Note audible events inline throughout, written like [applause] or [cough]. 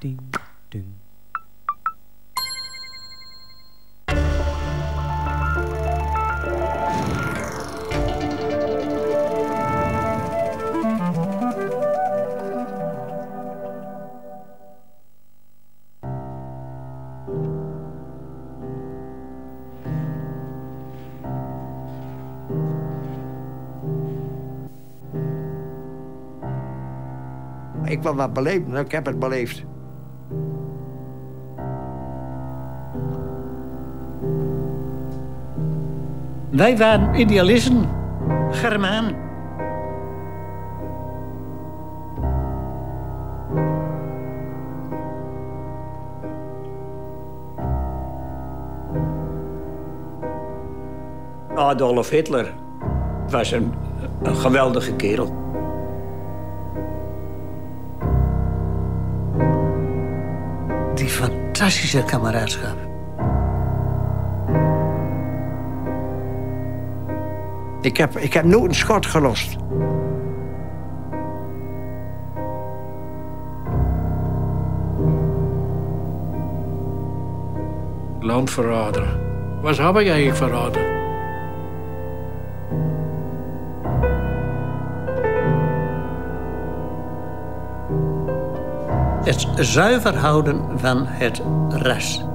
ding, ding. Ik wil wat beleven, ik heb het beleefd. Wij waren idealisten. Germaan. Adolf Hitler was een, een geweldige kerel. Die fantastische kameraadschap. Ik heb, ik heb nooit een schot gelost. Landverrader. Wat heb ik eigenlijk verraden? Het zuiver houden van het ras.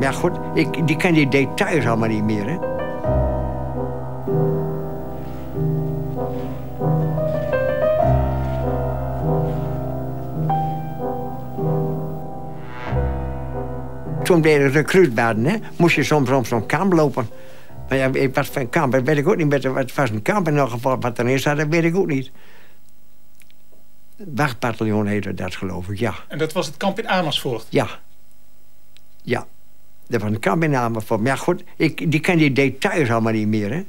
Maar goed, ik, die ken die details allemaal niet meer. Hè? Toen bij de recruitbaden, hè, moest je soms om zo'n kamp lopen. Maar ja, ik was van kamp, dat weet ik ook niet. meer. Het was een kamp in elk geval. Wat erin staat, dat weet ik ook niet. Wachtbataljon heette dat, geloof ik, ja. En dat was het kamp in Amersfoort? Ja. Ja. Dat was een kamp Amersfoort. Maar ja, goed, ik, die ken die details allemaal niet meer, hè.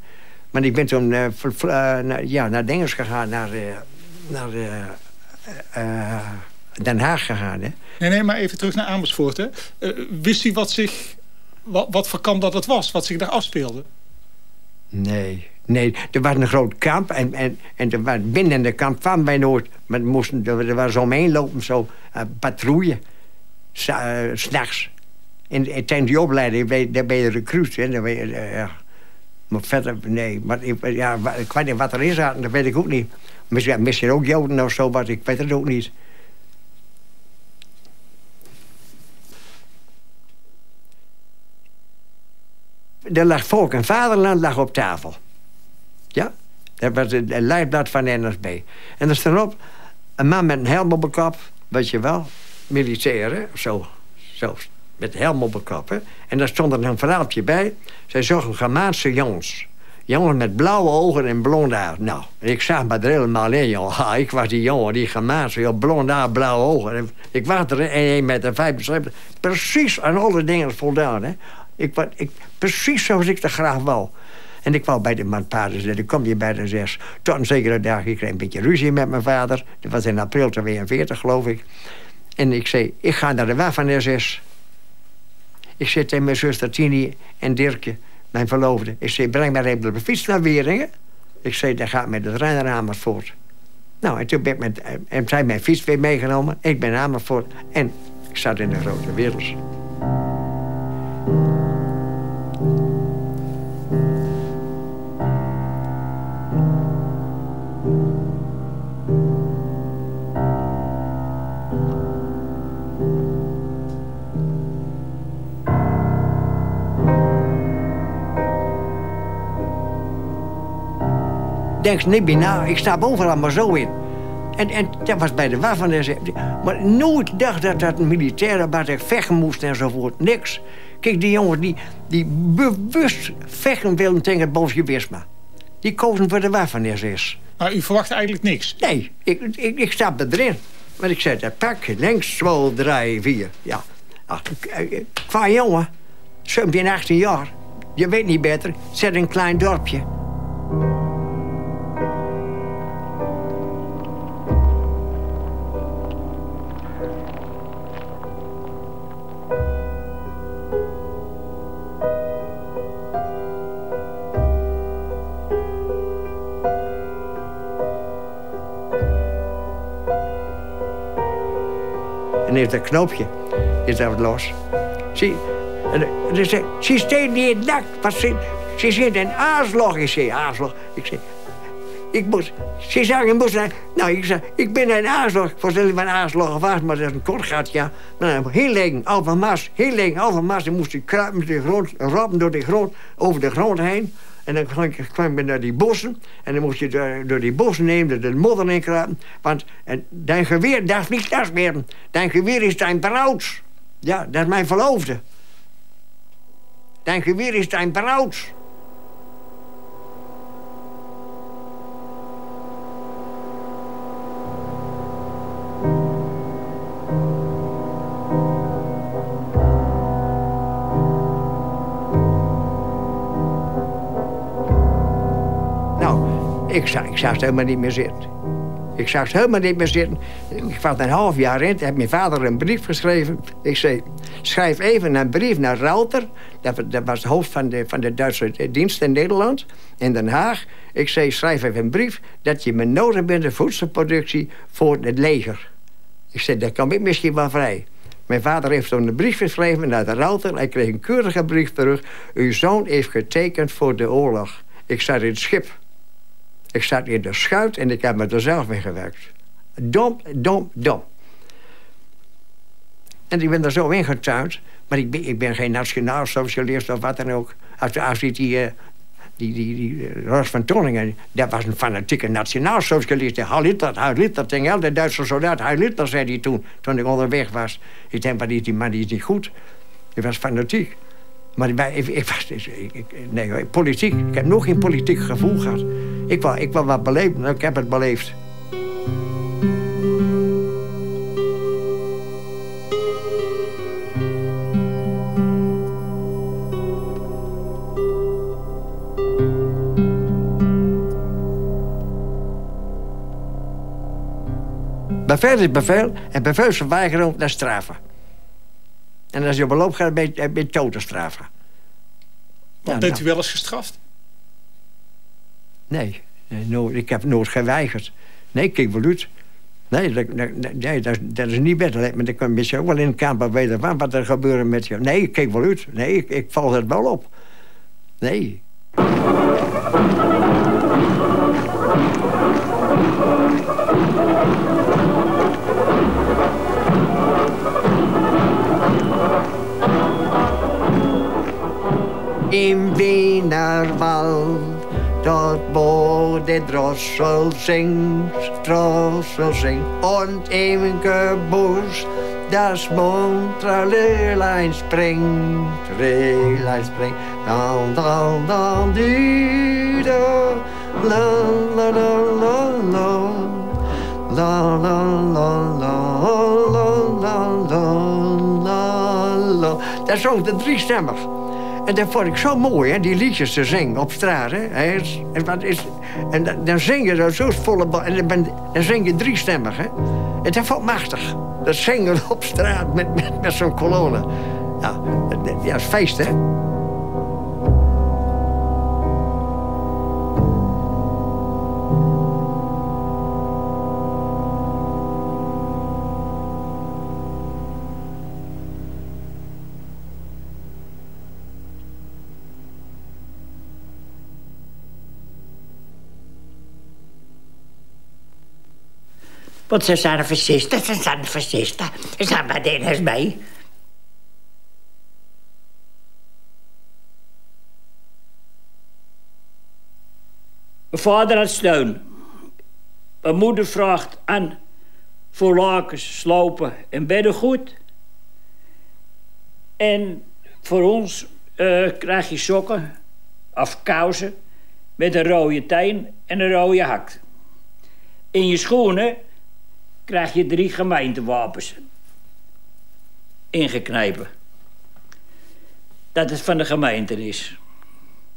Maar ik ben toen eh, naar, ja, naar Dengers gegaan, naar, eh, naar Den Haag gegaan, hè. Nee, nee, maar even terug naar Amersfoort. Hè. Wist u wat, zich, wat, wat voor kamp dat het was, wat zich daar afspeelde? Nee, nee, er was een groot kamp en, en, en er was binnen de kamp van wij nooit. Maar er, moesten, er, er was omheen lopen, zo uh, patrouille, s'nachts. En tijdens die opleiding ben je, ben je recruit. Hè, ben je, eh, ja. Maar verder, nee. Maar ik, ja, ik weet niet wat er is, dat weet ik ook niet. Misschien, misschien ook Joden of zo, maar ik weet het ook niet. Er lag Volk en Vaderland lag op tafel. Ja? Dat was het lijfblad van NSB. En er stond op een man met een helm op de kop, weet je wel, militair, hè? Zo, zo, met helm op de? En daar stond er een verhaaltje bij. Zij zochten Germaanse jongens. Jongens met blauwe ogen en blond haar. Nou, ik zag me er helemaal in, joh. Ha, [laughs] ik was die jongen, die Germaanse, blond haar, blauwe ogen. En Ik was er 1,75 meter. 75. Precies aan alle dingen voldaan, hè. Ik, ik, precies zoals ik dat graag wou. En ik wou bij de man paarden zitten. Dan kom je bij de zes. Tot een zekere dag, ik kreeg een beetje ruzie met mijn vader. Dat was in april 42, geloof ik. En ik zei, ik ga naar de Waffen-SS. Ik zit tegen mijn zuster Tini en Dirkje, mijn verloofde. Ik zei, breng maar even de fiets naar Weringen. Ik zei, dan ga ik met het rennen naar Amersfoort. Nou, en toen ben met, en zij mijn fiets weer meegenomen. Ik ben Amersfoort en ik zat in de grote wereld. Denk niet bij na. Ik sta overal maar zo in. En, en dat was bij de waffen. Maar nooit dacht dat dat een militaire ik vechten moest enzovoort. Niks. Kijk, die jongens die, die bewust vechten willen tegen het bolsjewisme. Die kozen voor de waffen SS. Maar u verwacht eigenlijk niks? Nee, ik, ik, ik stapte erin. Maar ik zei, dat pak, links, 2, 3, 4. Ja. Ach, ik- ik- Qua jongen, 17, 18 jaar. Je weet niet beter. Zet een klein dorpje. Is dat knoopje is dat los. Zie, en ze, ze steekt niet in dak. Wat ze, ze zit een aaslog. Ik zei, aaslog. Ik zei, ik moet, ze zeggen, moest naar, nou, ik zei, ik ben een aaslog. Ik was van aaslog was, maar dat is een kort gat, ja. Maar heel lang, van mas, heel lang, van mas. Dan moest ik kruipen door de grond, roppen door de grond, over de grond heen. En dan kwam ik naar die bossen. En dan moest je door, die bossen nemen, de modder in. Want en, dein geweer, daar vliegt dat meer. Dein geweer is dein bruid. Ja, dat is mijn verloofde. Dein geweer is dein bruid. Ik zag, het helemaal niet meer zitten. Ik zag het helemaal niet meer zitten. Ik was een half jaar in. Heb mijn vader een brief geschreven. Ik zei, schrijf even een brief naar Rauter. Dat, was het hoofd van de, van de Duitse dienst in Nederland. In Den Haag. Ik zei, schrijf even een brief... dat je me nodig bent de voedselproductie voor het leger. Ik zei, dat kan ik misschien wel vrij. Mijn vader heeft toen een brief geschreven naar de Rauter. Hij kreeg een keurige brief terug. Uw zoon heeft getekend voor de oorlog. Ik zat in het schip. Ik zat in de schuit en ik heb me er zelf mee gewerkt. Dom, dom, dom. En ik ben er zo ingetuind. Maar ik ben, ik ben geen nationaal socialist of wat dan ook. Als, als die, die, eh, die, die, eh, Ros van Toningen, dat was een fanatieke nationaal socialist. Hij liet dat, hij liet dat de Duitse soldaat. Hij liet dat, zei hij toen, toen ik onderweg was. Ik denk, maar die, die man die is niet goed. Hij was fanatiek. Maar ik, ik was, ik, nee, politiek. Ik heb nog geen politiek gevoel gehad. Ik wil, ik wat beleven, ik heb het beleefd. Bevel is bevel en bevel is verweigeren naar straffen. En als je op beloop gaat, ben je, ben straffen. Ja, bent nou. u wel eens gestraft? Nee, nee ik heb nooit geweigerd. Nee, kijk wel uit. Nee, dat, nee dat, dat, is niet beter. Maar dan kan je ook wel in de kamer weten van wat er gebeurt met je. Nee, ik kijk wel uit. Nee, ik, ik val het wel op. Nee. In Wienerwald dort wo der Drossel singt, Drossel singt. Und im Gebüsch das muntre Röhrlein springt, Röhrlein springt. Down, down, down, du, da, la, la, la, la, la. La, la, la, la, la, la, la, la. Dat is ook de driestemmig. En dat vond ik zo mooi, hè, die liedjes te zingen op straat. Hè. En, wat is, en dan, zing je zo volle... En dan, dan zing je driestemmig, hè. En dat vond ik machtig. Dat zingen [laughs] op straat met, met, met zo'n kolonne. Ja, ja, is feest, hè. Want ze zijn fascisten, ze zijn fascisten. Ze zijn bij de mee. Mijn vader had steun. Mijn moeder vraagt aan voor lakens, slopen en beddengoed. En voor ons uh, krijg je sokken of kousen met een rode teen en een rode hak. In je schoenen krijg je drie gemeentewapens ingeknepen. Dat het van de gemeente is.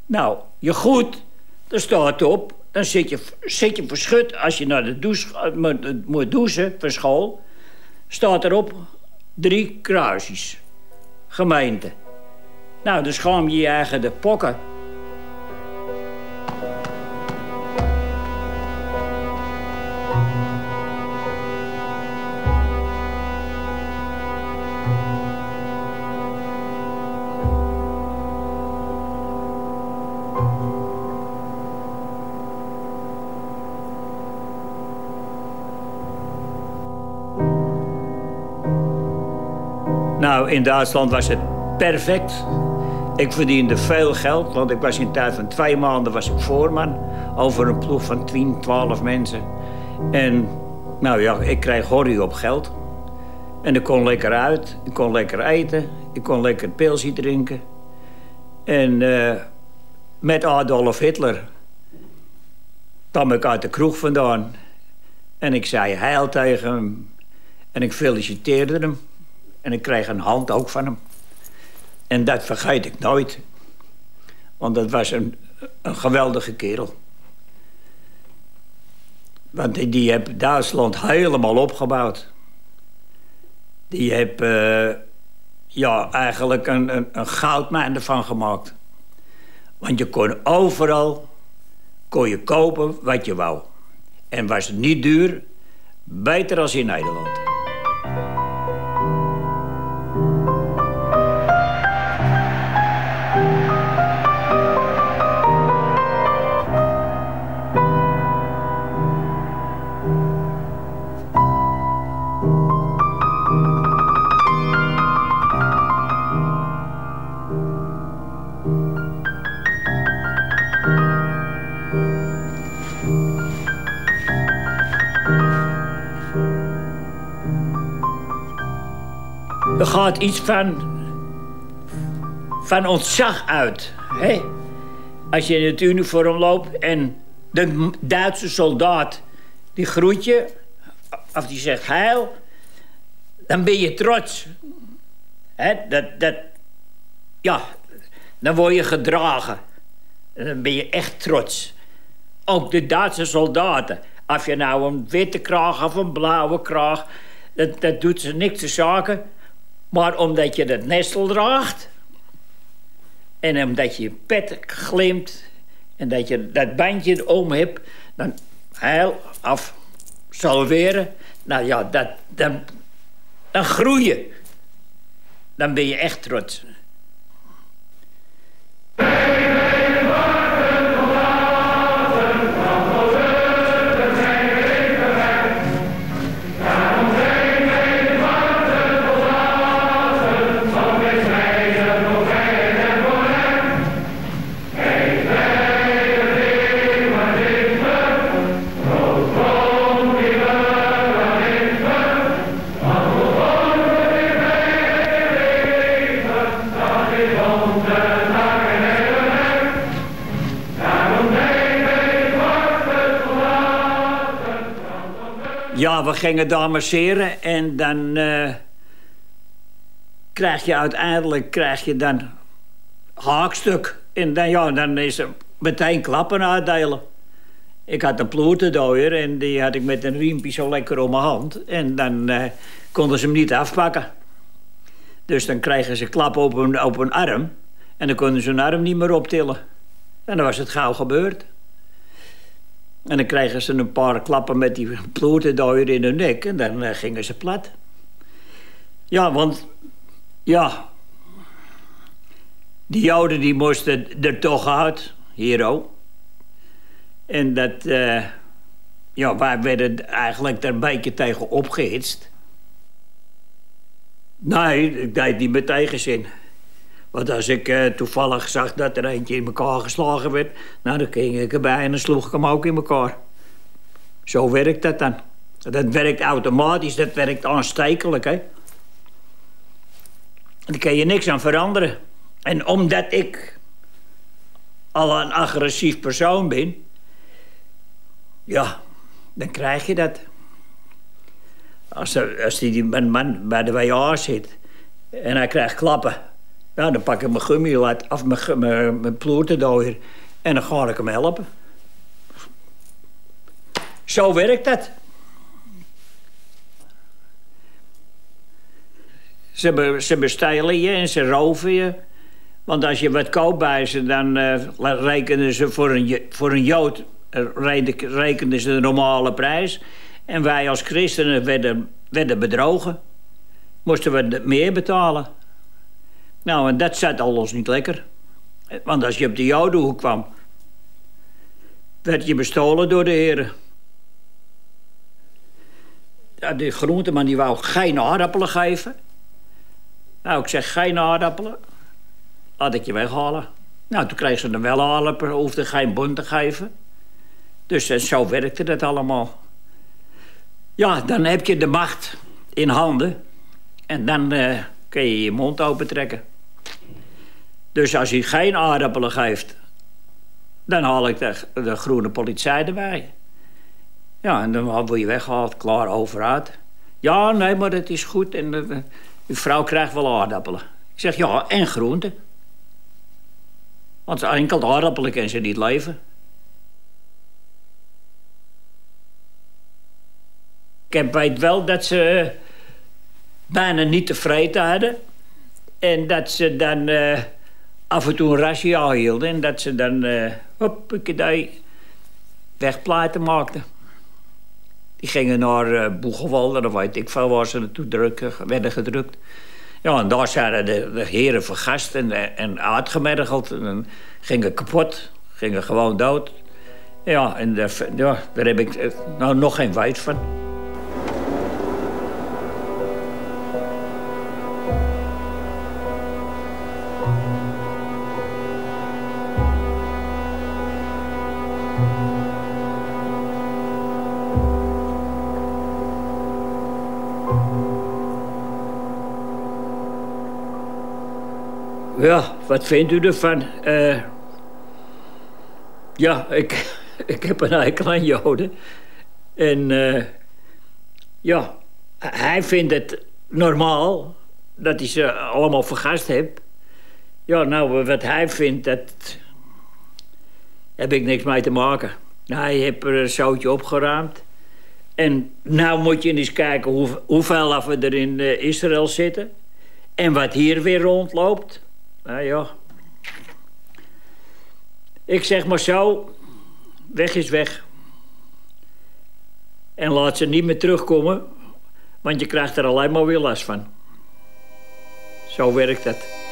Nou, je goed, er staat op. Dan zit je, zit je verschut als je naar de douche moet, moet douchen voor school. Staat erop drie kruisjes. Gemeente. Nou, dan schaam je je eigen de pokken. Nou, in Duitsland was het perfect. Ik verdiende veel geld, want ik was in tijd van twee maanden was ik voorman. Over een ploeg van 10, 12 mensen. En nou ja, ik kreeg horrie op geld. En ik kon lekker uit, ik kon lekker eten, ik kon lekker pilsje drinken. En uh, met Adolf Hitler kwam ik uit de kroeg vandaan. En ik zei heil tegen hem. En ik feliciteerde hem. En ik kreeg een hand ook van hem. En dat vergeet ik nooit. Want dat was een, geweldige kerel. Want die, die heeft Duitsland helemaal opgebouwd. Die heeft uh, ja, eigenlijk een, een, een goudmijn ervan gemaakt. Want je kon overal kon je kopen wat je wou. En was het niet duur, beter als in Nederland. Gaat iets van, van ontzag uit. Hè? Als je in het uniform loopt en de Duitse soldaat die groet je, of die zegt heil, dan ben je trots. Hè? Dat, dat, ja, dan word je gedragen. En dan ben je echt trots. Ook de Duitse soldaten. Of je nou een witte kraag of een blauwe kraag... dat, dat doet ze niks te zaken. Maar omdat je dat nestel draagt... en omdat je pet glimt... en dat je dat bandje om hebt... dan heil af salveren. Nou ja, dat, dan, dan groei je. Dan ben je echt trots. Ja, we gingen daar masseren en dan uh, krijg je uiteindelijk krijg je dan haakstuk. En dan, ja, dan is er meteen klappen uitdelen. Ik had een ploertendooier en die had ik met een riempje zo lekker om mijn hand. En dan uh, konden ze hem niet afpakken. Dus dan kregen ze klap op een, op een arm. En dan konden ze hun arm niet meer optillen. En dan was het gauw gebeurd. En dan kregen ze een paar klappen met die ploertendooier in hun nek. En dan uh, gingen ze plat. Ja, want... Ja... Die Joden die moesten er toch uit, hier ook. En dat... Uh, ja, wij werden eigenlijk daar een beetje tegen opgehitst. Nee, ik deed niet met tegenzin. Want als ik uh, toevallig zag dat er eentje in elkaar geslagen werd... nou, dan ging ik erbij en dan sloeg ik hem ook in elkaar. Zo werkt dat dan. Dat werkt automatisch, dat werkt aanstekelijk, hè. Daar kan je niks aan veranderen. En omdat ik al een agressief persoon ben... ja, dan krijg je dat. Als, er, als die, man, man bij de WA zit en hij krijgt klappen... Nou, dan pak ik mijn gummi af mijn, mijn, mijn ploertendooier en dan ga ik hem helpen. Zo werkt dat. Ze, ze bestijlen je en ze roven je. Want als je wat koopt bij ze, dan uh, rekenen ze voor een, voor een jood uh, rekenen ze de normale prijs. En wij als christenen werden, werden bedrogen. Moesten we meer betalen. Nou, en dat zat alles niet lekker. Want als je op de Jodenhoek kwam... werd je bestolen door de heren. Ja, de groenteman die wou geen aardappelen geven. Nou, ik zeg, geen aardappelen. Laat ik je weghalen. Nou, toen kreeg ze er wel aardappelen, hoefde geen bon te geven. Dus zo werkte dat allemaal. Ja, dan heb je de macht in handen. En dan eh, kun je je mond opentrekken. Dus als hij geen aardappelen geeft... dan haal ik de, de groene politie erbij. Ja, en dan word je weggehaald, klaar, overuit. Ja, nee, maar dat is goed. En uh, uw vrouw krijgt wel aardappelen. Ik zeg, ja, en groenten. Want enkel aardappelen kan ze niet leven. Ik weet wel dat ze bijna niet tevreden hadden. En dat ze dan uh, af en toe een razzia hielden. En dat ze dan, uh, hoppakee, wegplaten maakten. Die gingen naar uh, Boegenwalde, dan weet ik veel waar ze naartoe drukken, werden gedrukt. Ja, en daar zijn de, heren vergast en, en uitgemergeld. En gingen kapot, gingen gewoon dood. Ja, en daar, ja, heb ik nou nog geen wijd van. Ja, wat vindt u ervan? Uh, ja, ik, [laughs] ik heb een eikel Joden. En uh, ja, hij vindt het normaal dat hij ze allemaal vergast heeft. Ja, nou, wat hij vindt, dat heb ik niks mee te maken. Hij heeft er een zoutje opgeruimd. En nou moet je eens kijken hoe, hoeveel af we er in uh, Israël zitten. En wat hier weer rondloopt. Nou ja. Ik zeg maar zo, weg is weg. En laat ze niet meer terugkomen, want je krijgt er alleen maar weer last van. Zo werkt het.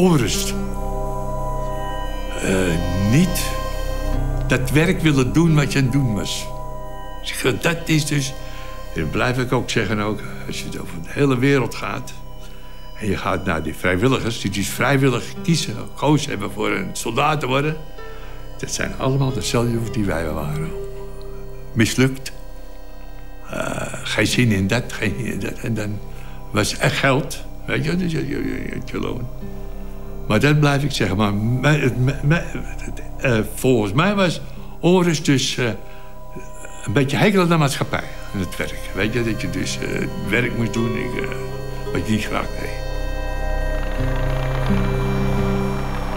Onrust. Uh, niet dat werk willen doen wat je aan het doen was. Dat is dus, dat blijf ik ook zeggen ook, als je over de hele wereld gaat... en je gaat naar die vrijwilligers, die dus vrijwillig kiezen, gekozen hebben voor een soldaat te worden... dat zijn allemaal dezelfde die wij waren. Mislukt. Uh, geen zin in dat, geen zin in dat. En dan was echt geld, weet je, dus je, je, je, je loon. Maar dat blijf ik zeggen. Maar uh, volgens mij was Oris dus uh, een beetje hekel aan de maatschappij. En het werk. Weet je, dat je dus uh, werk moest doen ik, wat je niet graag deed.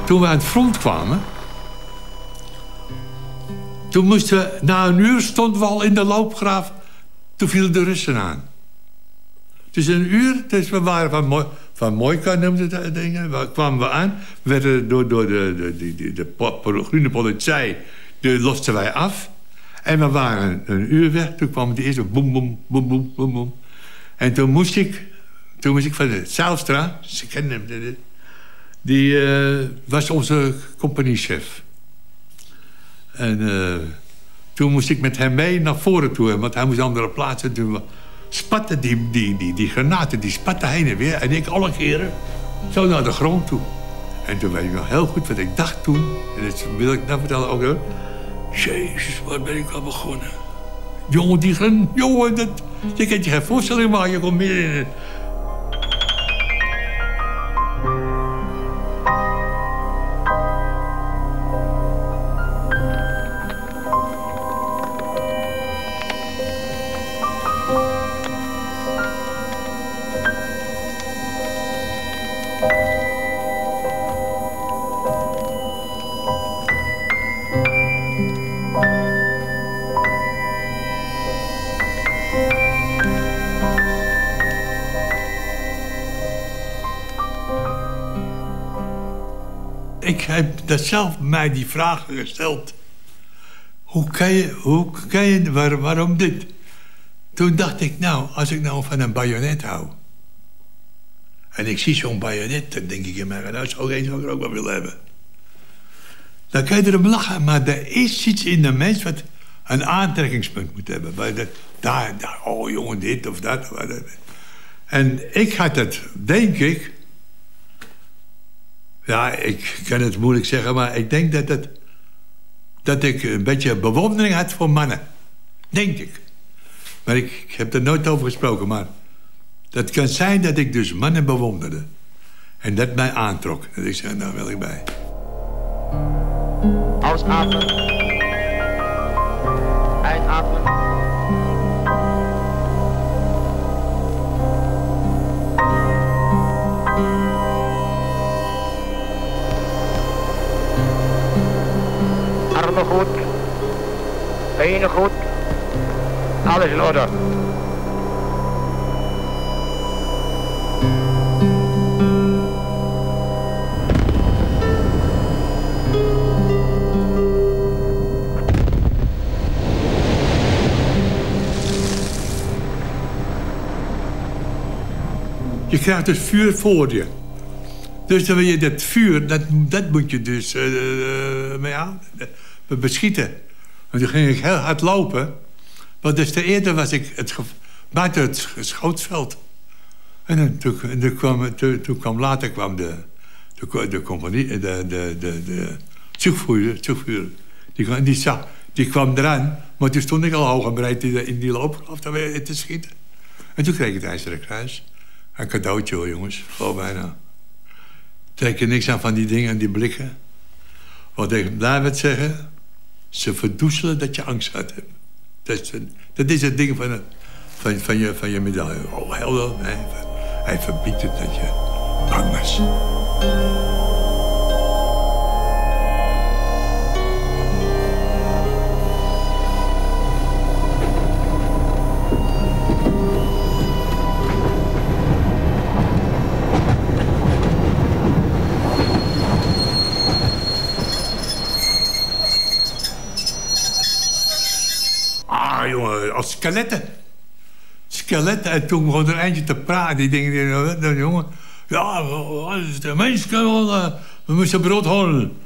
Toen we aan het front kwamen... Toen moesten we... Na een uur stonden we al in de loopgraaf. Toen vielen de Russen aan. Dus een uur, dus we waren van van noemde dat dingen. Waar kwamen we aan? We werden door, de, de, de, de, groene politie de losten wij af. En we waren een uur weg. Toen kwam de eerste boem, boem, boem, boem, boem. En toen moest ik, toen moest ik van de Zijlstra, ze kennen hem, die uh, was onze compagniechef. En uh, toen moest ik met hem mee naar voren toe, want hij moest andere plaatsen. Toen spatten die, die, die, die granaten, die spatten heen en weer. En ik alle keren zo naar de grond toe. En toen weet ik nog heel goed wat ik dacht toen. En dat wil ik nou vertellen ook. Jezus, waar ben ik al begonnen? Jongen, die granaten, jongen, dat, je kunt je geen voorstelling maken. Je komt meer in ik dat zelf mij die vragen gesteld. Hoe kan je, hoe kan je waar, waarom dit? Toen dacht ik, nou, als ik nou van een bajonet hou... en ik zie zo'n bajonet, dan denk ik in mijn nou, zou ik ook wel willen hebben. Dan kan je erom lachen, maar er is iets in de mens... wat een aantrekkingspunt moet hebben. Bij dat, daar, daar, oh jongen, dit of dat. En ik had het, denk ik... Ja, ik kan het moeilijk zeggen, maar ik denk dat, dat ik een beetje bewondering had voor mannen. Denk ik. Maar ik, heb er nooit over gesproken, maar... Dat kan zijn dat ik dus mannen bewonderde. En dat mij aantrok. Dat ik zei, nou wil ik bij. Ausademen. Einademen. Goed. Benen goed. Alles in orde. Je krijgt het vuur voor je. Dus dan wil je dat vuur, dat, dat moet je dus uh, mee aan, beschieten. En toen ging ik heel hard lopen. Want des te eerder was ik het buiten het schootsveld. En toen, toen, kwam, toen, kwam later kwam de, de, de compagnie, de, de, de, de zoekvoerder, Die, kwam, die, zag, die kwam eraan, maar toen stond ik al hoog en breed in die loopgraaf te schieten. En toen kreeg ik het IJzeren Kruis. Een cadeautje hoor, jongens. Gewoon bijna. Trek je niks aan van die dingen en die blikken. Wat ik blijf zeggen. Ze verdoezelen dat je angst gaat hebben. Dat is, dat is het ding van, van, van, je, van je medaille. Oh, helder. Hij, hij verbiedt het dat je bang. En toen begon er eentje te praten. Die dingen, die, jongen... Ja, de mens kan wel... Uh, we moeten brood holen.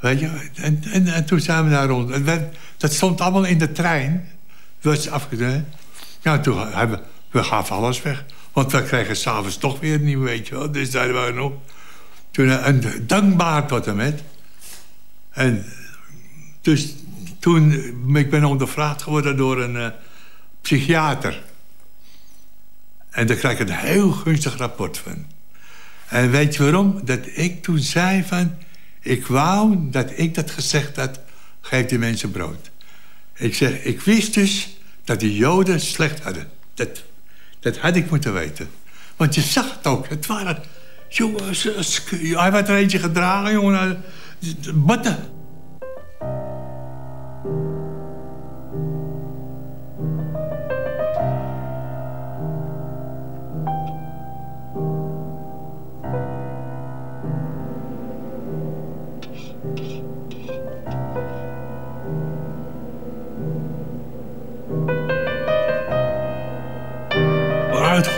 Weet je? En, en, en, toen zijn we daar rond. En dat stond allemaal in de trein. Dat was afgedaan. Ja, toen hebben we gaven alles weg. Want we kregen s'avonds toch weer niet, weet je wel. Dus daar waren we nog. Toen, en dankbaar tot en met. En dus toen, ik ben ondervraagd geworden door een uh, psychiater. En daar krijg ik een heel gunstig rapport van. En weet je waarom? Dat ik toen zei van... Ik wou dat ik dat gezegd had, geef die mensen brood. Ik zeg, ik wist dus dat de Joden slecht hadden. Dat, dat had ik moeten weten. Want je zag het ook. Het waren... Jongens, hij werd er eentje gedragen, jongen. Botten.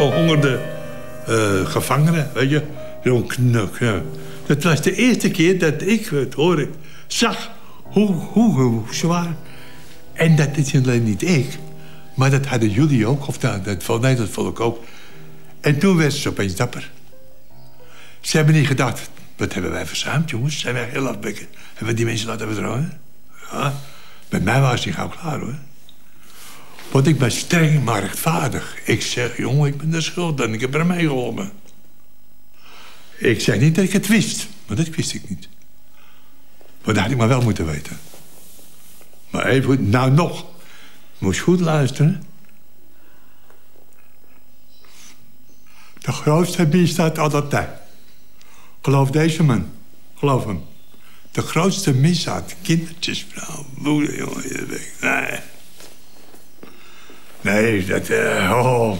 Uitgehongerde uh, gevangenen, weet je. Zo'n knuk. Dat was de eerste keer dat ik het hoorde, zag hoe, hoe, hoe zwaar. En dat is alleen niet ik, maar dat hadden jullie ook, of dat, dat, nee, dat volk ook. En toen werd ze opeens dapper. Ze hebben niet gedacht, wat hebben wij verzuimd, jongens? Zijn wij heel afbekken? Hebben we die mensen laten vertrouwen? Ja, met mij was hij gauw klaar, hoor. Want ik ben streng maar rechtvaardig. Ik zeg, jongen, ik ben de schuld en ik heb er mee geholpen. Ik zeg niet dat ik het wist, maar dat wist ik niet. Maar dat had ik maar wel moeten weten. Maar even, nou nog. Moest goed luisteren. De grootste misdaad aller tijd. Geloof deze man. Geloof hem. De grootste misdaad. Kindertjes, vrouw, moeder, jongen. Nee. Nee, dat... Uh, oh.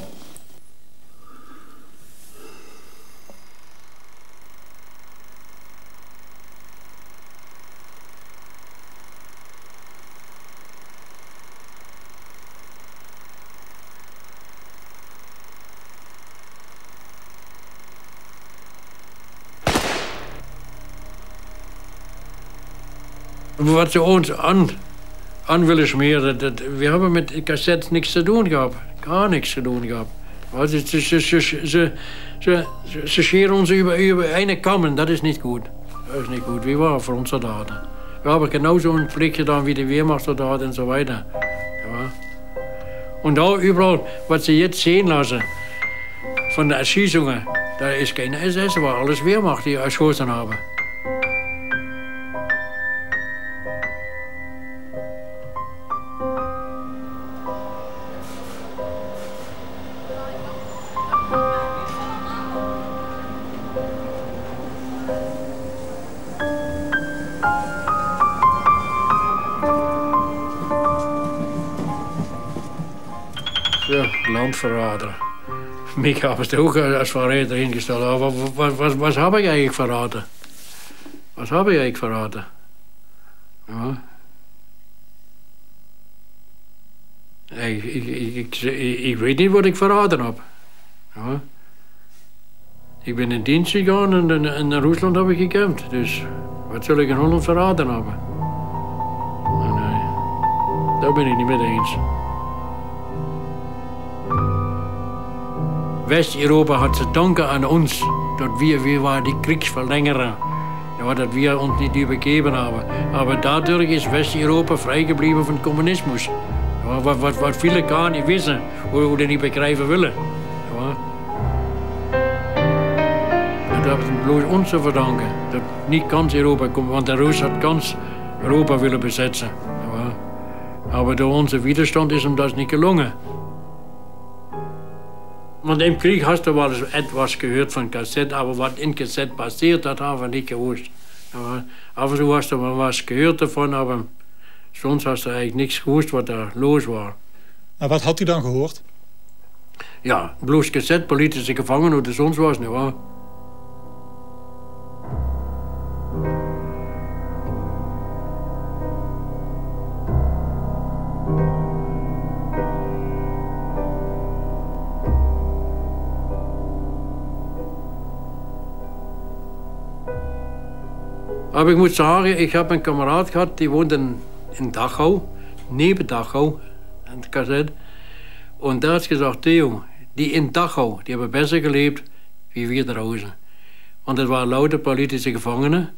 Wat ze ons aan aan willen smeren, dat, we hebben met cassettes niks te doen gehad. Gar niks te doen gehad. Maar Ze, ze, ze, ze, ze, ze, ze, ze scheren ons über, über eine kammen, dat is niet goed. Dat is niet goed. We waren voor onze soldaten. We hebben genau zo'n plicht gedaan wie de Wehrmachtssoldaten en zo weiter. Ja. Und da überall, was sie jetzt sehen lassen, von den Erschießungen, da ist keine SS, war alles Wehrmacht, die erschossen haben. Mich haben sie auch als Verräter hingestellt. Aber was, was, was habe ich eigentlich verraten? Was habe ich eigentlich verraten? Ja. Ik, ik, ik, ik, ik weet niet wat ik verraden heb. Ja. Ik ben in dienst gegaan en in, Rusland heb ik gekämpft. Dus wat zal ik in Holland verraden hebben? Nee. Daar ben ik niet mee eens. West-Europa hat zu danken an uns, dass wir, wir waren die Kriegsverlängerer, ja, dass wir uns nicht übergeben haben. Aber dadurch ist West-Europa frei geblieben von Kommunismus. Ja, was, was, was viele gar nicht wissen oder, nicht begreifen wollen. Ja. En dat is bloß uns zu verdanken. Dat niet ganz Europa komt, want de Russen had ganz Europa willen besetzen. Ja. Aber door onze Widerstand ist ihm das nicht gelungen. Want im Krieg hast du wel eens etwas gehört von Kassett, aber was in Kassett passiert, das haben wir nicht gewusst. Aber af en toe hast du mal was gehört davon, aber sonst hast du eigentlich nichts gewusst, was da los war. Maar wat had u dan gehoord? Ja, bloß Kassett, politische Gefangene oder sonst was, nicht wahr? Aber ich muss sagen, ich habe einen Kamerad gehabt, die wohnt in, in Dachau, neben Dachau, an der Kassett. Und der hat gesagt, Theo, die in Dachau, die haben besser gelebt, wie wir draußen. Und das waren lauter politische Gefangene.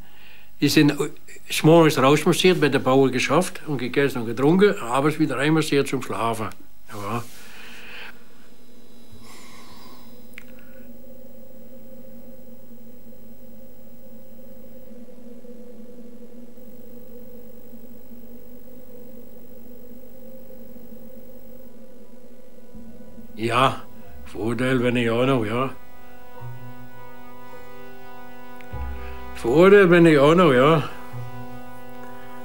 Die sind morgens rausmarschiert, bei der Bauer geschafft und gegessen und getrunken, abends wieder einmarschiert zum Schlafen. Ja. Ja, voordeel ben ik ook nog, ja. Voordeel ben ik ook nog, ja.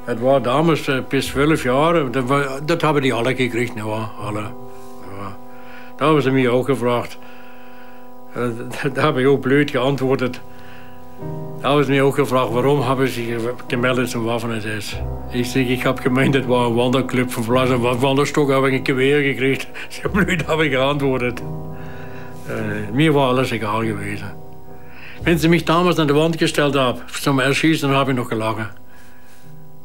Het was damals uh, bis 12 jaar. Dat, wa- dat hebben die alle gekregen, ja, alle. Dat hebben ze mij ook gevraagd. Uh, [laughs] daar heb ik ook blöd geantwoord. Da haben sie mich auch gefragt, warum habe ich sich gemeldet zum Waffen-SS. Ich sage, ich habe gemeint, das war ein Wanderclub von Flaschen. Ein Wanderstock habe ich ein Gewehr gekriegt. So [laughs] blöd habe ich geantwortet. Äh, mir war alles egal gewesen. Wenn sie mich damals an die Wand gestellt haben, zum Erschießen, habe ich noch gelachen.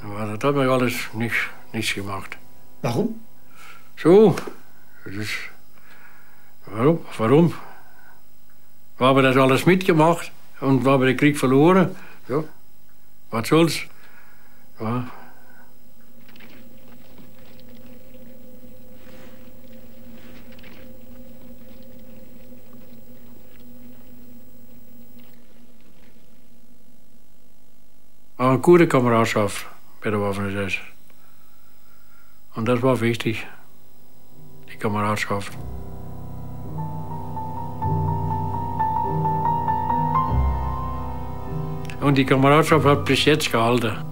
Aber das hat mir alles nicht, nichts gemacht. Waarom? So, das ist, warum? warum? We hebben das alles mitgemacht und we hebben den Krieg verloren. Ja, was soll's? Ja. Maar een goede kameradschaft bij de Waffen-SS. Und das war wichtig, die Kameradschaft. Und die Kameradschaft hat bis jetzt gehalten.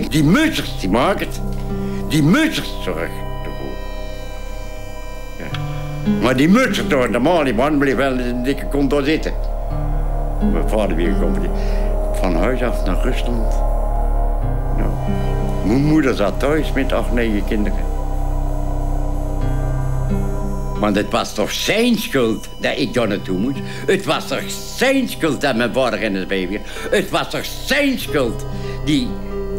Die mutsers, die maken. Die mutsers zorgen ervoor. Ja. Maar die mutsers door de Maliban bleef wel in een dikke kont zitten. Mijn vader weer gekomen. Van huis af naar Rusland. Nou, mijn moeder zat thuis met acht, negen kinderen. Want het was toch zijn schuld dat ik daar naartoe moest? Het was toch zijn schuld dat mijn vader in het baby Het was toch zijn schuld die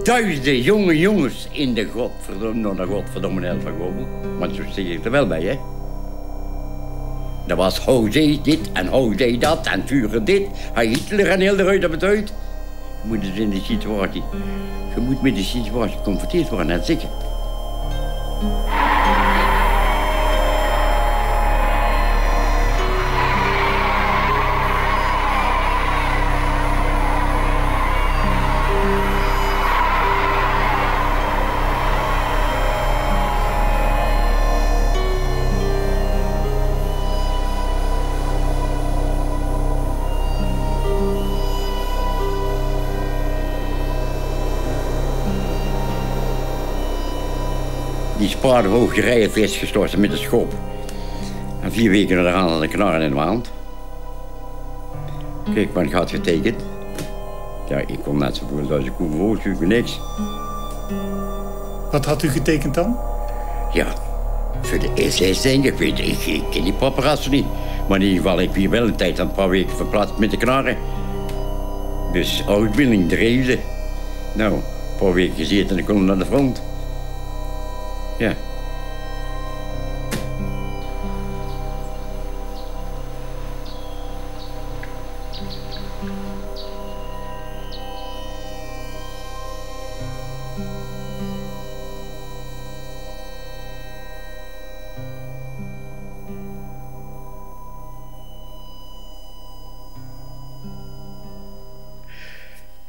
duizenden jonge jongens in de godverdomme, naar de godverdomme hel van komen. Want zo zie ik er wel bij, hè? Dat was José dit en José dat en Führer dit. Hij Hitler en heel de ruit op het uit. Je moet dus in die situatie... Je moet met die situatie geconfronteerd worden, en zeker. Die spaardenhoogerijen vastgestorten met een schop. En vier weken eraan aan de knarren in de maand. Kijk, ik had getekend. Ja, ik kon net zo voelen als ik kon niks. Wat had u getekend dan? Ja, voor de SS denk ik. Weet, ik, ik ken die paparazzen niet. Maar in ieder geval, ik ben wel een tijd een paar weken verplaatst met de knarren. Dus uitbilding dreefde. Nou, een paar weken gezeten en ik kon naar de front. Ja.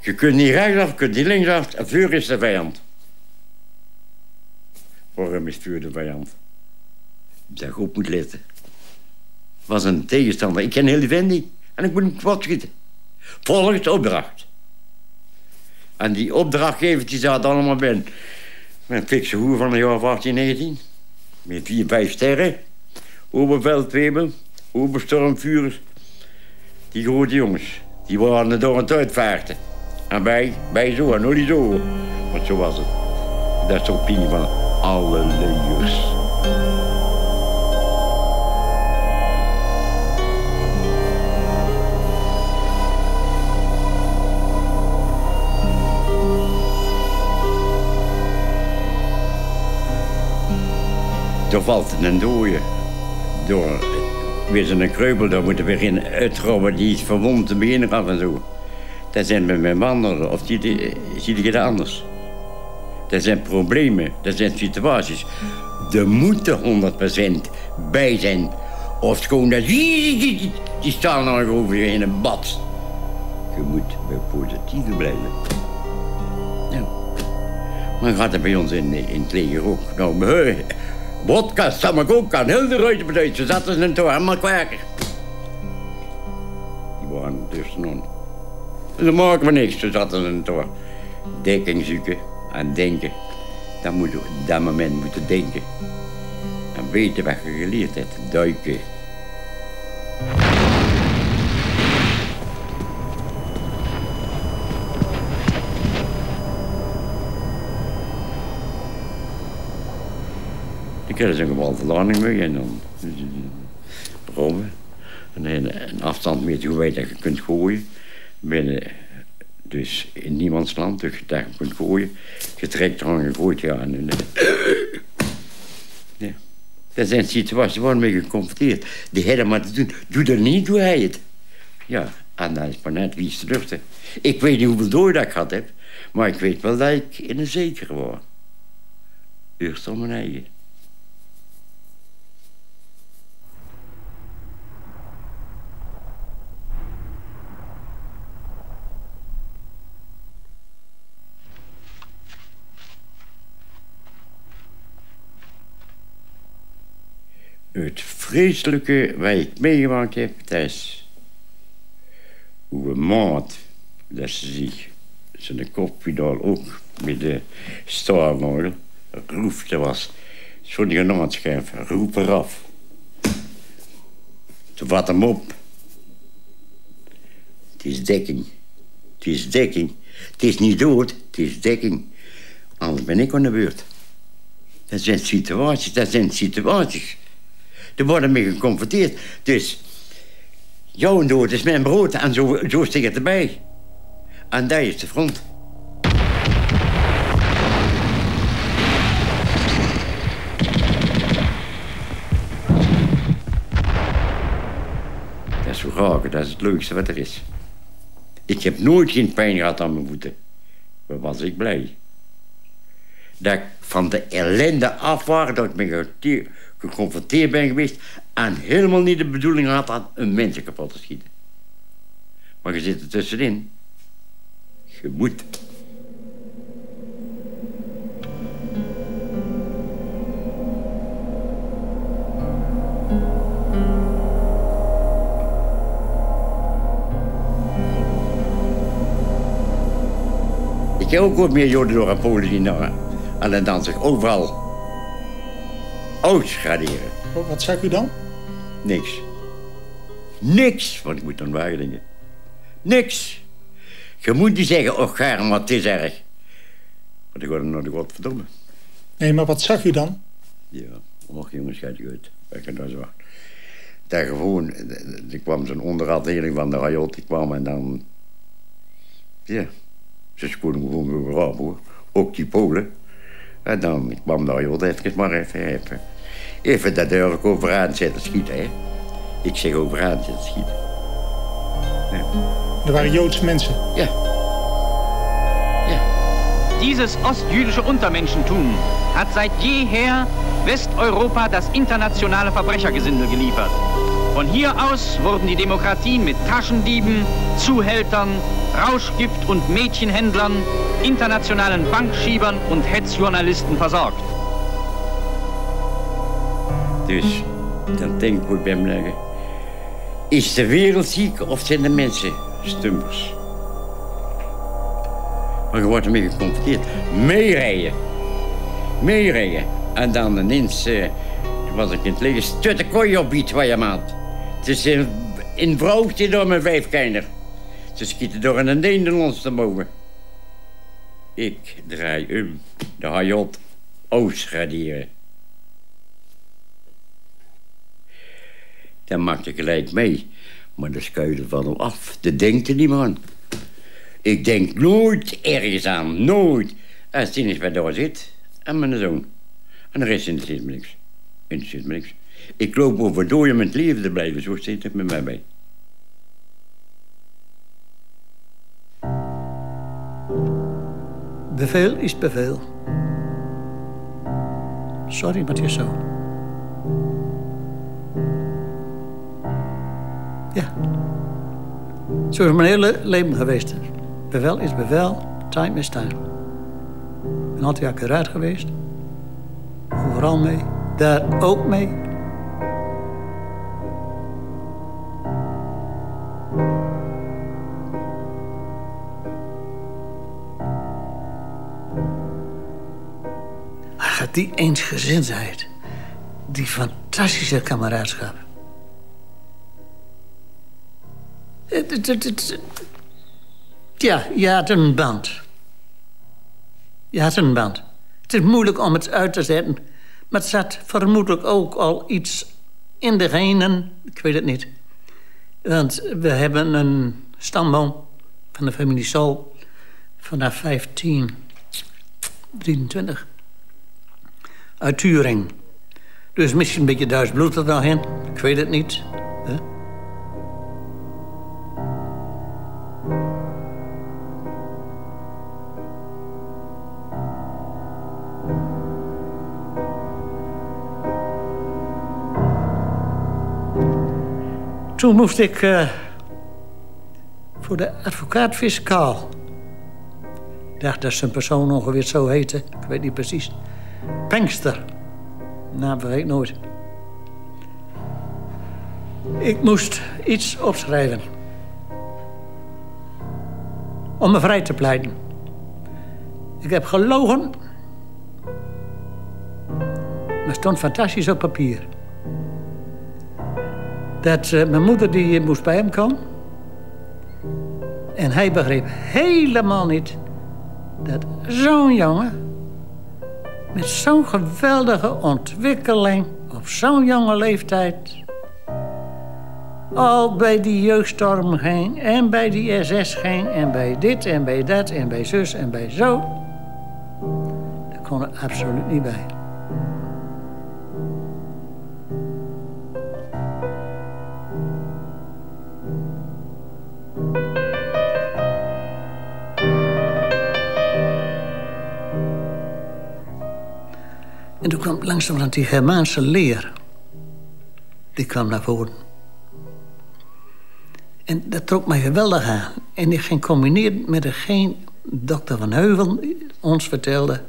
Je kunt niet rechtsaf, je kunt niet linksaf. En vuur is de vijand. Voor hem is vuur de vijand. Je op moet letten. Was een tegenstander. Ik ken heel die vent. En ik moet hem kwart schieten. Volgens opdracht. En die opdrachtgever die zat allemaal bij een, met een fikse hoer van een jaar of 18, 19. Met vier, vijf sterren. Oberveldwebel, Oberstormvuurers. Die grote jongens. Die waren door het uitvaarten. En wij, wij zo, en jullie zo. Want zo was het. Dat is de opinie van alle legers. Er valt een dode. Door weer zo'n kreupel, daar moeten in uitrobben die is verwond te beginnen af en zo. Dat zijn met mijn wandelen, of zie je, dat anders? Dat zijn problemen, dat zijn situaties. Er moeten 100% bij zijn. Of gewoon dat die, staan nog over je in een bad. Je moet bij positief blijven. Nou, maar gaat het bij ons in, in het leger ook. Nou, he, vodka, samagoka, heel de ruitenpartij. Ze zaten in toch helemaal kwaker. Die waren dus nog. Ze maken we niks, ze zaten in toch. Dekking zoeken en denken. Dan moet je op dat moment moeten denken. En weten wat je geleerd hebt. Duiken. Ik heb zo'n geweldige landing mee en dan proben. En een, een afstand met hoe wijd dat je kunt gooien. Binnen, dus in niemands land, dus je daar kunt gooien. Je trekt er aan gegooid, ja. En, ja. Dat zijn situaties waarmee geconfronteerd. Die hebben maar te doen. Doe er niet, doe hij het. Ja, en dat is maar net wie is de lucht. Ik weet niet hoeveel dood ik gehad heb. Maar ik weet wel dat ik in een zeker was. Eerst om mijn eigen. Het vreselijke wat ik meegemaakt heb, is hoe een maat dat ze zich Zijn koppedaal ook met de staarnagel. Roef, dat was zo'n genaatscherf. Roep eraf. Toen vat hem op. Het is dekking. Het is dekking. Het is niet dood, het is dekking. Anders ben ik aan de beurt. Dat zijn situaties, dat zijn situaties. Er worden mee geconfronteerd. Dus jouw dood is mijn brood en zo, zo het erbij. En daar is de front. Dat is zo graag, dat is het leukste wat er is. Ik heb nooit geen pijn gehad aan mijn voeten. Maar was ik blij. Dat ik van de ellende af was, dat ik me geconfronteerd ben geweest... en helemaal niet de bedoeling had aan een mens kapot te schieten. Maar je zit er tussenin. Je moet. Ik heb ook wat meer Joden door Polen zien naar. En dan zich overal uitschaderen. Wat zag u dan? Niks. Niks, want ik moet dan dingen. Niks. Je moet niet zeggen, oh gaar, maar het is erg. Want ik word naar de godverdomme. Nee, maar wat zag u dan? Ja, och jongens, gaat je uit. Ik dat zo. Daar gewoon, er kwam zo'n onderafdeling van de Rajot, die kwam en dan... Ja, ze spoelen gewoon weer op, hoor. Ook die Polen. En dan kwam daar, joh, even maar even, even. Even dat ook overaan zetten schieten, hè. Ik zeg overaan zetten schieten. Ja. Er waren Joodse mensen? Ja. Ja. Dieses ostjüdische Untermenschentum hat seit jeher Westeuropa das internationale Verbrechergesindel geliefert. Von hier aus wurden die Demokratien mit Taschendieben, Zuhältern, Rauschgift- und Mädchenhändlern, internationalen Bankschiebern und Hetzjournalisten versorgt. Dus dan denk ik bij me zeggen, is de wereld ziek of zijn de mensen stumpers? Maar je wordt ermee geconfronteerd. Meerijden. Meerijden. En dan ineens uh, was ik in het leger stutte kooi op iets waar je maat. Het is een vrouwtje door mijn vijfkinder. Ze schieten door een Nederlands te boven. Ik draai om. De hajot uitschadieren. Dan maakt er gelijk mee. Maar de schuilen van hem af. Dat denkt er niemand Ik denk nooit ergens aan. Nooit. Als het is waar daar zit. En mijn zoon. En de rest interesseert me niks. Interesseert me niks. Ik loop over door om het leven te blijven. Zo zit het met mij bij. Bevel is bevel. Sorry, maar het is zo. Ja. Zo is mijn hele leven geweest. Bevel is bevel, time is time. Ik ben altijd accuraat geweest. Overal mee. Daar ook mee. die eensgezindheid, die fantastische kameraadschap. Ja, je had een band. Je had een band. Het is moeilijk om het uit te zetten, maar het zat vermoedelijk ook al iets in de genen. Ik weet het niet. Want we hebben een stamboom van de familie Sol vanaf 1523 uit Turing. Dus misschien een beetje Duits bloed er in. Ik weet het niet. Toen moest ik uh, voor de advocaat-fiscaal. Ik dacht dat zijn persoon ongeveer zo heette. Ik weet niet precies. Pinkster. Nou, vergeet nooit. Ik moest iets opschrijven. Om me vrij te pleiten. Ik heb gelogen. Maar stond fantastisch op papier. Dat eh, mijn moeder die moest bij hem komen. En hij begreep helemaal niet dat zo'n jongen met zo'n geweldige ontwikkeling op zo'n jonge leeftijd al bij die jeugdstorm ging en bij die SS ging en bij dit en bij dat en bij zus en bij zo. Daar kon er absoluut niet bij. En toen kwam langzamerhand die Germaanse leer. Die kwam naar voren. En dat trok mij geweldig aan. En ik ging combineren met hetgeen dokter Van Heuvel ons vertelde.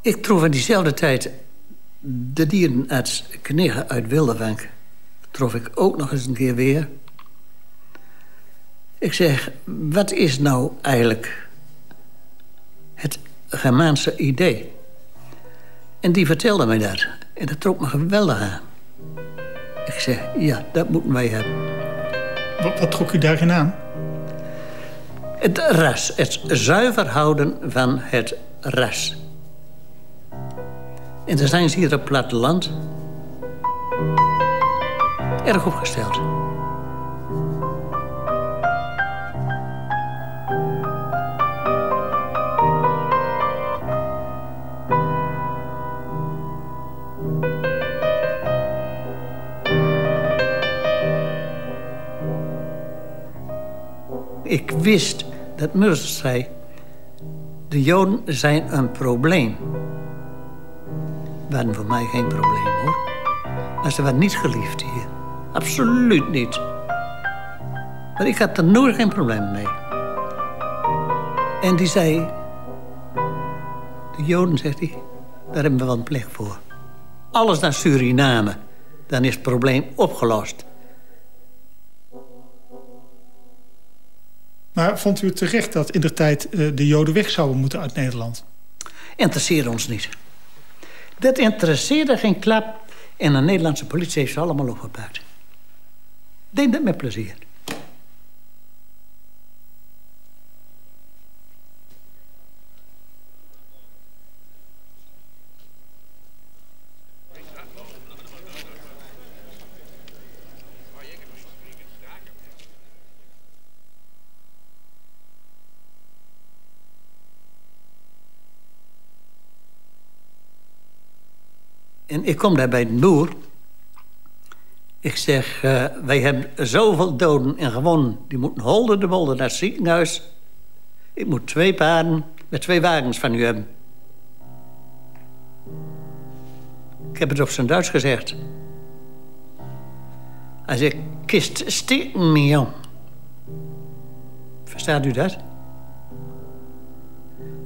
Ik trof in diezelfde tijd de dierenarts Knigge uit Wildevank. Trof ik ook nog eens een keer weer. Ik zeg, wat is nou eigenlijk het Germaanse idee? En die vertelde mij dat. En dat trok me geweldig aan. Ik zeg, ja, dat moeten wij hebben. Wat, wat trok u daarin aan? Het ras, het zuiver houden van het ras. En daar zijn ze hier op het platteland erg opgesteld. Ik wist dat Mussels zei... de Joden zijn een probleem. waren voor mij geen probleem, hoor. Maar ze waren niet geliefd hier. Absoluut niet. Maar ik had er nooit geen probleem mee. En die zei... De Joden, zegt hij, daar hebben we wel een plek voor. Alles naar Suriname, dan is het probleem opgelost. Maar vond u het terecht dat in de tijd uh, de Joden weg zouden moeten uit Nederland? Interesseerde ons niet. Dat interesseerde geen klap. En de Nederlandse politie heeft ze allemaal opgepakt. Deed dat met plezier. En ik kom daar bij de boer. Ik zeg, uh, wij hebben zoveel doden en gewonnen. Die moeten holden de wolden naar het ziekenhuis. Ik moet twee paarden met twee wagens van u hebben. Ik heb het op zijn Duits gezegd. Hij zegt, kist steken me, jong. Verstaat u dat?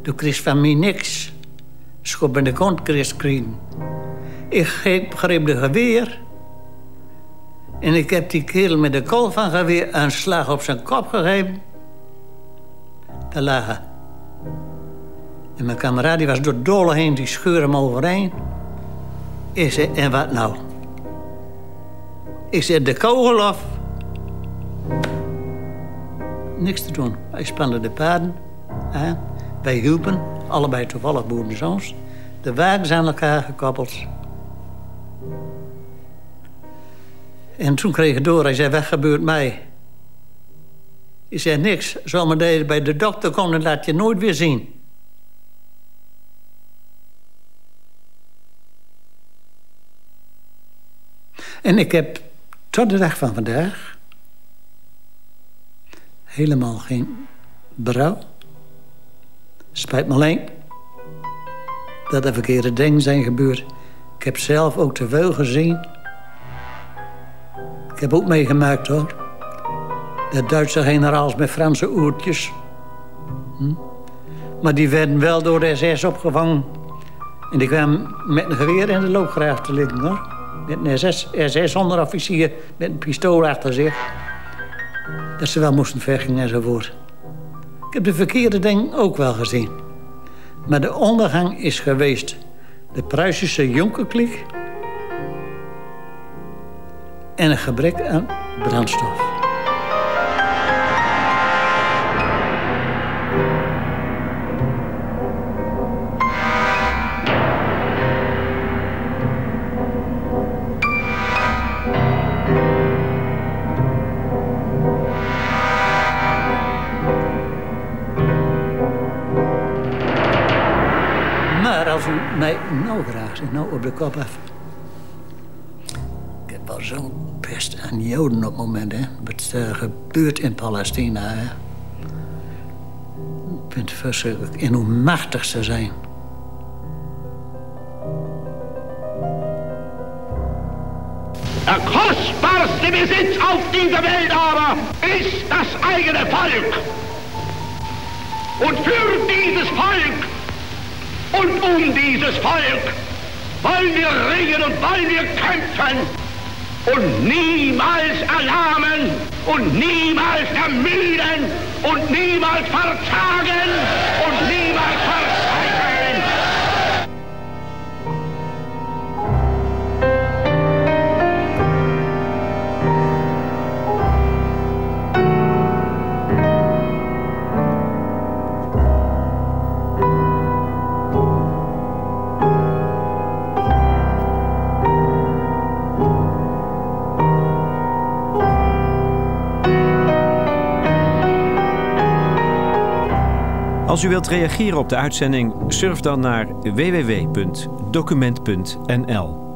Du kreeg van mij niks. Schop in de kont kreeg kriegen. Ik greep de geweer. En ik heb die kerel met de kool van geweer een slag op zijn kop gegeven. Te lagen. En mijn kameraad die was door dolle heen, die scheurde hem overheen. Ik zei, en wat nou? Ik zei, de kogel af. Niks te doen. Wij spannen de paarden aan. Wij hielpen, allebei toevallig boerenzoons. De wagens aan elkaar gekoppeld. En toen kreeg ik door, hij zei, wat gebeurt mij? Ik zei, niks. Zometeen bij de dokter komen, laat je nooit weer zien. En ik heb tot de dag van vandaag helemaal geen berouw. Spijt me alleen dat er verkeerde dingen zijn gebeurd. Ik heb zelf ook te veel gezien ik heb ook meegemaakt hoor. De Duitse generaals met Franse oertjes. Hm? Maar die werden wel door de SS opgevangen. En die kwamen met een geweer in de loopgraaf te liggen hoor. Met een SS, SS-onderofficier met een pistool achter zich. Dat ze wel moesten vechten enzovoort. Ik heb de verkeerde dingen ook wel gezien. Maar de ondergang is geweest de Pruisische Jonkerkliek en een gebrek aan brandstof. Maar als u mij nou vraagt, nou op de kop af. Ik heb zo'n aan Joden op het moment, hè. Wat uh, gebeurt in Palestina, hè. Ik vind het verschrikkelijk. En hoe machtig ze zijn. Der kostbarste Besitz auf dieser Welt aber ist das eigene Volk. Und für dieses Volk und um dieses Volk wollen wir ringen und wollen wir kämpfen und niemals erlahmen und niemals ermüden und niemals verzagen und niemals Als u wilt reageren op de uitzending, surf dan naar www.document.nl.